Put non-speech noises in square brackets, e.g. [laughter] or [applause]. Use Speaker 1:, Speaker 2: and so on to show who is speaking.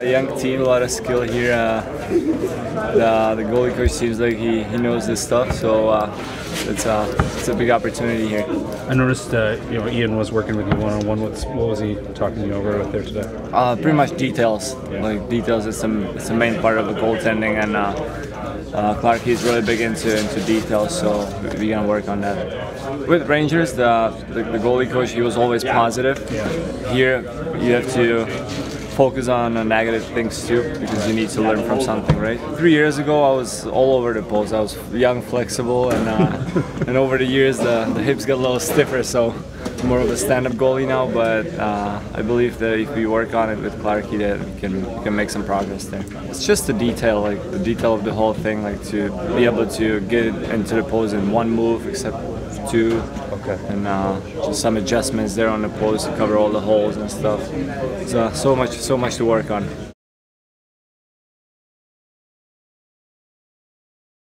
Speaker 1: A young team, a lot of skill here. Uh, the, the goalie coach seems like he, he knows this stuff, so uh, it's, uh, it's a big opportunity here.
Speaker 2: I noticed uh, you know Ian was working with you one on one. What's what was he talking you over with there today?
Speaker 1: Uh, pretty much details. Like details is some it's the main part of the goaltending, and uh, uh, Clark is really big into into details, so we're gonna work on that. With Rangers, the, the the goalie coach he was always positive. Here you have to focus on uh, negative things too because you need to learn from something, right? Three years ago, I was all over the post. I was young, flexible, and uh, [laughs] and over the years, the, the hips got a little stiffer, so more of a stand-up goalie now. But uh, I believe that if we work on it with Clarky, that we can we can make some progress there. It's just the detail, like the detail of the whole thing, like to be able to get into the pose in one move, except two.
Speaker 2: Okay.
Speaker 1: And uh, just some adjustments there on the pose to cover all the holes and stuff. So so much so much to work on.